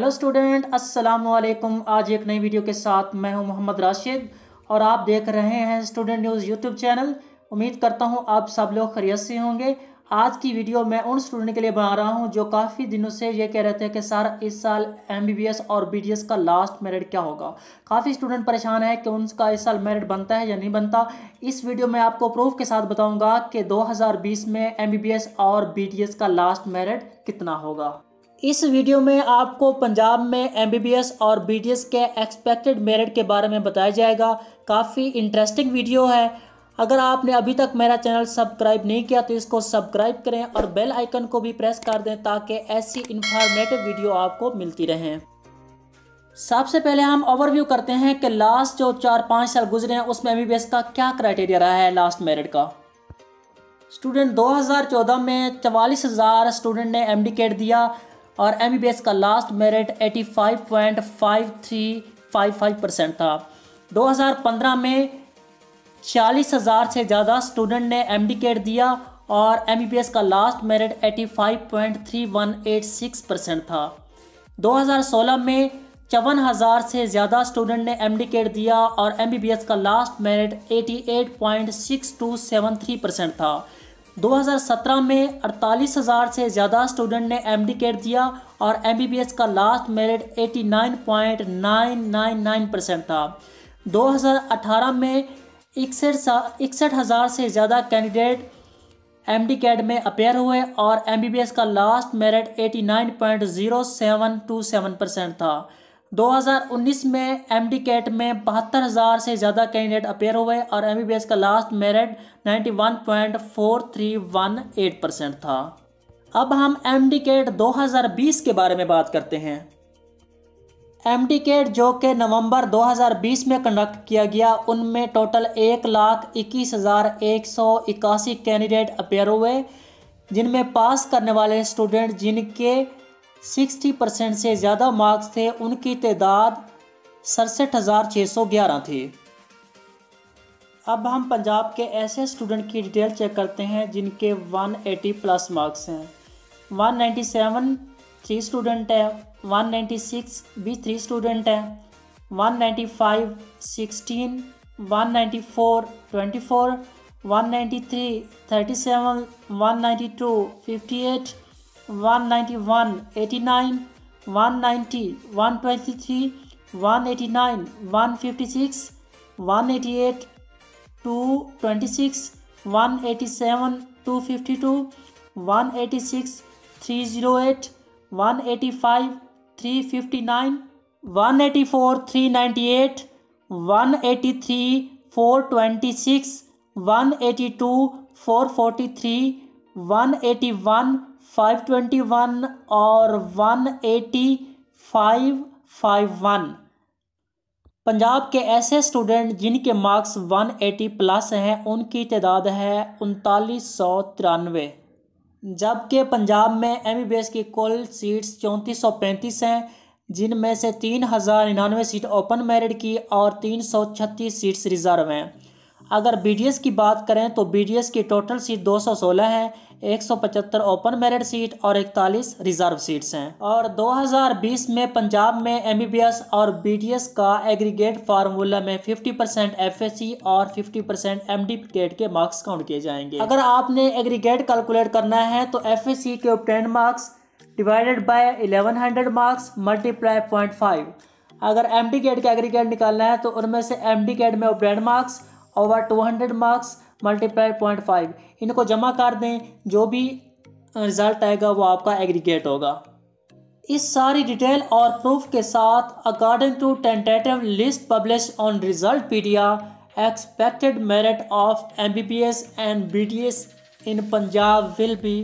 Hello student अस्सलाम वालेकुम आज एक नई वीडियो के साथ मैं हूँ मोहम्मद राशिद और आप देख रहे हैं स्टूडेंट न्यूज़ यूट्यूब चैनल उम्मीद करता हूँ आप सब लोग खरीत से होंगे। आज की वीडियो मैं उन स्टूडेंट के लिए बना रहा हूँ जो काफ़ी दिनों से ये कह रहे थे कि सर, इस साल एमबीबीएस और बीडीएस का लास्ट मेरिट क्या होगा? काफ़ी स्टूडेंट परेशान है कि उनका इस साल मेरिट बनता है या नहीं बनता। इस वीडियो में आपको प्रूफ के साथ बताऊँगा कि 2020 में एमबीबीएस और बीडीएस का लास्ट मेरिट कितना होगा। इस वीडियो में आपको पंजाब में एमबीबीएस और बीडीएस के एक्सपेक्टेड मेरिट के बारे में बताया जाएगा। काफ़ी इंटरेस्टिंग वीडियो है। अगर आपने अभी तक मेरा चैनल सब्सक्राइब नहीं किया तो इसको सब्सक्राइब करें और बेल आइकन को भी प्रेस कर दें ताकि ऐसी इंफॉर्मेटिव वीडियो आपको मिलती रहें। सबसे पहले हम ओवरव्यू करते हैं कि लास्ट जो चार पाँच साल गुजरे हैं, उसमें एमबीबीएस का क्या क्राइटेरिया रहा है लास्ट मेरिट का। स्टूडेंट 2014 में चवालीस हज़ार स्टूडेंट ने एम डी दिया। और एमबीबीएस का लास्ट मेरिट 85.5355 परसेंट था। 2015 में छियालीस हज़ार से ज़्यादा स्टूडेंट ने एम दिया और एमबीबीएस का लास्ट मेरिट 85.3186 परसेंट था। 2016 में चौवन हज़ार से ज़्यादा स्टूडेंट ने एम दिया और एमबीबीएस का लास्ट मेरिट 88.6273 परसेंट था। 2017 में अड़तालीस हज़ार से ज़्यादा स्टूडेंट ने एम डी दिया और एमबीबीएस का लास्ट मेरिट 89.999 परसेंट था। 2018 में इकसठ इकसठ हज़ार से ज़्यादा कैंडिडेट एम डी कैड में अपेयर हुए और एम बी बी एस का last merit eighty nine point zero seven two seven percent था। 2019 में एम डी कैट में बहत्तर हज़ार से ज़्यादा कैंडिडेट अपेयर हुए और एम बी बी एस का last merit ninety one point four three one eight percent था। अब हम एम डी कैट दो हज़ार बीस के बारे में बात करते हैं। एम केट जो कि नवंबर 2020 में कंडक्ट किया गया, उनमें टोटल एक लाख इक्कीस हज़ार एक सौ इक्यासी कैंडिडेट अपेयर हुए, जिनमें पास करने वाले स्टूडेंट जिनके 60 परसेंट से ज़्यादा मार्क्स थे, उनकी तादाद सड़सठ हज़ार छः सौ ग्यारह थी। अब हम पंजाब के ऐसे स्टूडेंट की डिटेल चेक करते हैं, जिनके 180 प्लस मार्क्स हैं। 197 थ्री स्टूडेंट है 196 भी थ्री स्टूडेंट है 195 16 194 24 193 37 192 58 191, 89, 190, 123, 189, 156, 188, 226, 187, 252, 186, 308, 185, 359, 184, 398, 183, 426, 182, 443, 181, फाइव ट्वेंटी वन और one eighty five five one Punjab के ऐसे स्टूडेंट जिनके मार्क्स 180 प्लस हैं, उनकी तादाद है उनतालीस सौ तिरानवे. जबकि पंजाब में एमबीबीएस की कुल सीट्स चौंतीस सौ पैंतीस हैं, जिनमें से तीन हज़ार निन्यानवे सीट ओपन मेरिट की और तीन सौ छत्तीस सीट्स रिज़र्व हैं. अगर BDS की बात करें तो BDS की टोटल सीट 216 है 175 ओपन मेरिट सीट और इकतालीस रिज़र्व सीट्स हैं। और 2020 में पंजाब में MBBS और BDS का एग्रीगेट फार्मूला में 50 परसेंट एफ़ और 50 परसेंट एम के मार्क्स काउंट किए जाएँगे। अगर आपने एग्रीगेट कैलकुलेट करना है तो एफ़ के obtain marks divided by 1100 marks multiply point अगर एम डी गेट का एग्रीगेट निकालना है तो उनमें से एम डी गेट में obtain marks over two hundred marks multiply point five इनको जमा कर दें, जो भी रिज़ल्ट आएगा वो आपका एग्रीगेट होगा। इस सारी डिटेल और प्रूफ के साथ according to tentative list publish on Resultpedia expected merit of M B B S and B D S in Punjab will be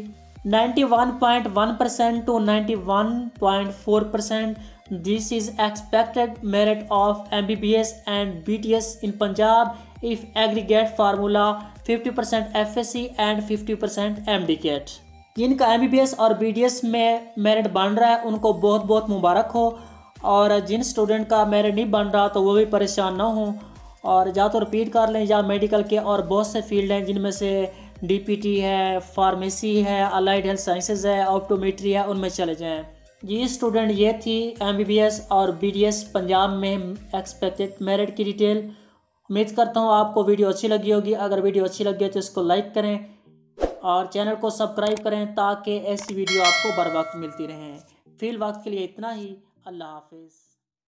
91.1 percent to 91.4 percent. This is expected merit of mbbs and bts in punjab if aggregate formula 50% FSC and 50% MDCAT जिनका MBBS और BDS में merit बन रहा है, उनको बहुत बहुत मुबारक हो। और जिन स्टूडेंट का मेरिट नहीं बन रहा तो वो भी परेशान ना हो। और या तो रिपीट कर लें, या मेडिकल के और बहुत से फ़ील्ड हैं, जिनमें से डीपीटी है फार्मेसी है अलाइड हेल्थ साइंसेज है ऑप्टोमेट्री है, उनमें चले जाएँ। जी स्टूडेंट ये थी एमबीबीएस और बीडीएस पंजाब में एक्सपेक्टेड मेरिट की डिटेल उम्मीद करता हूँ आपको वीडियो अच्छी लगी होगी। अगर वीडियो अच्छी लगी है तो इसको लाइक करें और चैनल को सब्सक्राइब करें ताकि ऐसी वीडियो आपको बर वक्त मिलती रहें। फिल वक्त के लिए इतना ही। अल्लाह हाफिज़।